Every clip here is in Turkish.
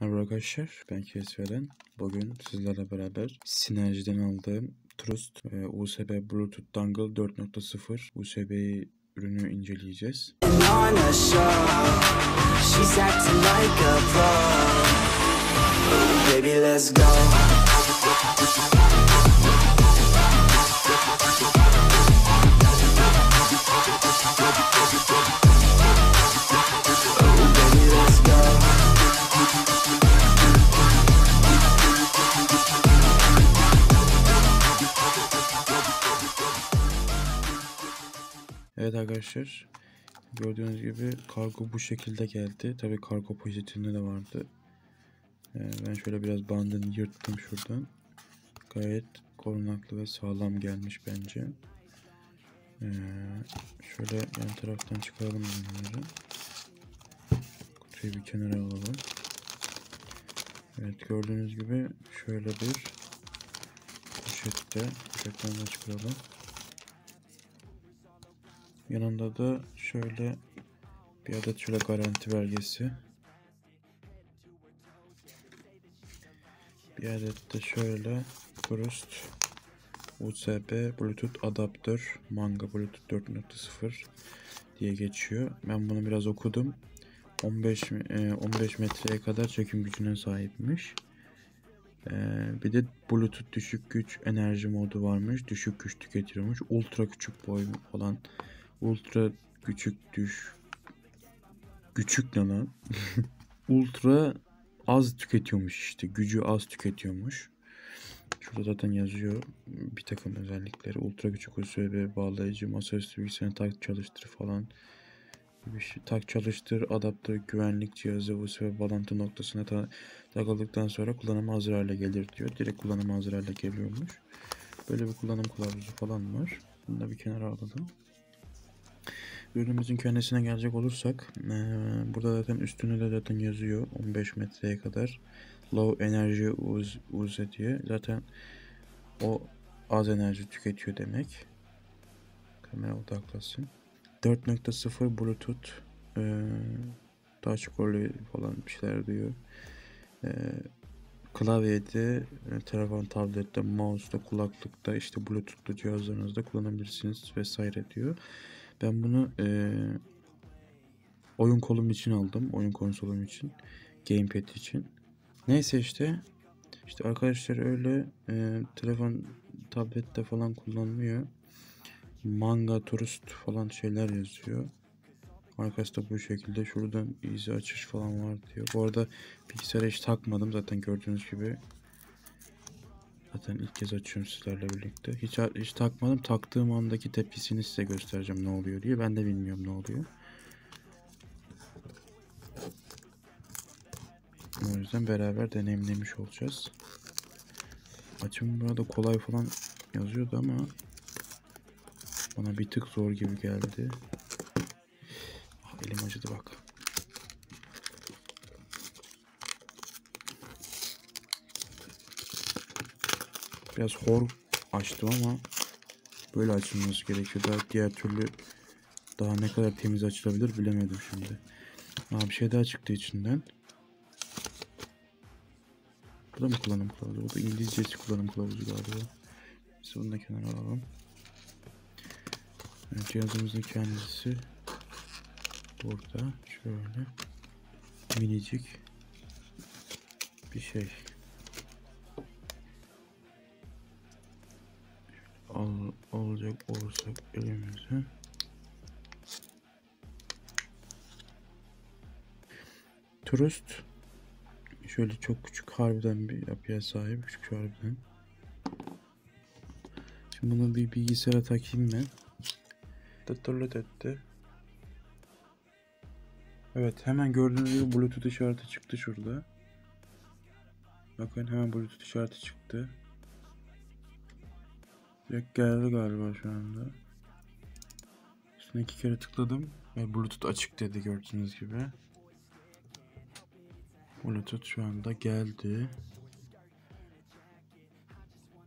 Merhaba arkadaşlar, ben KSV'den. Bugün sizlerle beraber Sinerji'den aldığım Trust USB Bluetooth Dongle 4.0 USB ürünü inceleyeceğiz. baby, let's go. Arkadaşlar, gördüğünüz gibi kargo bu şekilde geldi. Tabi kargo poşetinde de vardı. E, ben şöyle biraz bandını yırttım şuradan. Gayet korunaklı ve sağlam gelmiş bence. E, şöyle yan taraftan çıkaralım bunları. Kutuyu bir kenara alalım. Evet gördüğünüz gibi şöyle bir poşette poşetten de çıkaralım. Yanında da şöyle bir adet şöyle garanti belgesi. Bir adet de şöyle Brust USB Bluetooth adaptör Manga Bluetooth 4.0 diye geçiyor. Ben bunu biraz okudum. 15 e, 15 metreye kadar çekim gücüne sahipmiş. E, bir de Bluetooth düşük güç enerji modu varmış. Düşük güç tüketiyormuş. Ultra küçük boy falan. Ultra küçük düş. Küçük ne lan? Ultra az tüketiyormuş işte. Gücü az tüketiyormuş. Şurada zaten yazıyor bir takım özellikleri. Ultra küçük USB bağlayıcı, masaüstü bilgisayarını tak çalıştır falan. Bir şey, tak çalıştır, adaptör, güvenlik cihazı, USB bağlantı noktasına ta takıldıktan sonra kullanıma hazır hale gelir diyor. Direkt kullanıma hazır hale geliyormuş. Böyle bir kullanım kılavuzu falan var. Bunu da bir kenara alalım. Ürünümüzün kendisine gelecek olursak eee, burada zaten üstünde de zaten yazıyor 15 metreye kadar. Low energy use, use diye. Zaten o az enerji tüketiyor demek. Kamera odaklasın. 4.0 bluetooth eee touch collie falan bir şeyler diyor. Eee, klavyede e, telefon tablette mouse'da kulaklıkta işte bluetooth'lu cihazlarınızda kullanabilirsiniz vesaire diyor ben bunu eee, oyun kolum için aldım. Oyun konsolum için. Gamepad için. Neyse işte. İşte arkadaşlar öyle eee, telefon tablette falan kullanılıyor. Manga, turist falan şeyler yazıyor. Arkası da bu şekilde. Şuradan easy açış falan var diyor. Bu arada bilgisayara hiç takmadım. Zaten gördüğünüz gibi. Zaten ilk kez açıyorum sizlerle birlikte. Hiç hiç takmadım. Taktığım andaki tepkisini size göstereceğim ne oluyor diye. Ben de bilmiyorum ne oluyor. O yüzden beraber deneyimlemiş olacağız. Açım burada kolay falan yazıyordu ama bana bir tık zor gibi geldi. Ah, elim acıdı bak. Biraz hor açtım ama böyle açılması gerekiyor. Daha diğer türlü daha ne kadar temiz açılabilir bilemedim şimdi. Aa, bir şey daha çıktı içinden. Bu da mı kullanım kılavuzu? Bu da İngilizcesi kullanım kılavuzu galiba. Biz bunu da kenara alalım. Evet, cihazımızın kendisi burada. Şöyle minicik bir şey. Al, alacak olursak elimize. Turist şöyle çok küçük harbiden bir yapıya sahip küçük harbiden. Şimdi bunu bir bilgisayara takayım ben. Tıtırlıt etti. Evet hemen gördüğünüz gibi bluetooth işareti çıktı şurada. Bakın hemen bluetooth işareti çıktı. Direkt geldi galiba şu anda. Üstüne iki kere tıkladım ve bluetooth açık dedi gördüğünüz gibi. Bluetooth şu anda geldi.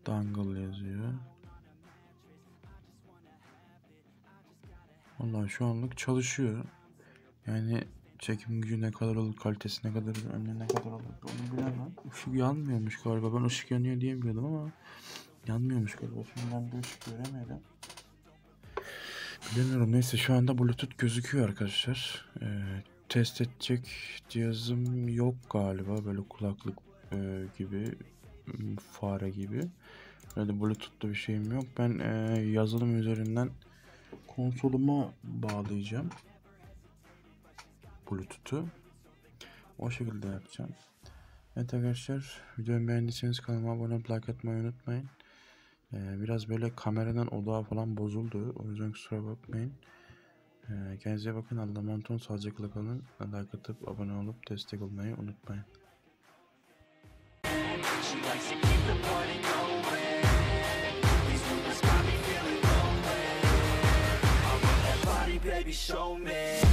Dangle yazıyor. Vallahi şu anlık çalışıyor. Yani çekim gücü ne kadar olur, kalitesi ne kadar olur, önüne ne kadar olur onu bilemem. Işık yanmıyormuş galiba. Ben ışık yanıyor diye biliyordum ama yanmıyormuş galiba. Şimdi bir ışık göremedim. Bilemiyorum. Neyse şu anda Bluetooth gözüküyor arkadaşlar. Ee, test edecek cihazım yok galiba. Böyle kulaklık e, gibi, fare gibi. Öyle Bluetooth'ta bir şeyim yok. Ben e, yazılım üzerinden konsoluma bağlayacağım. Bluetooth'u. O şekilde yapacağım. Evet arkadaşlar videomu beğendiyseniz kanalıma abone olup like atmayı unutmayın. Ee, biraz böyle kameradan odağı falan bozuldu. O yüzden kusura bakmayın. Ee, kendinize bakın. Allah'a emanet olun. Sağlıcakla kalın. Like atıp abone olup destek olmayı unutmayın. She likes to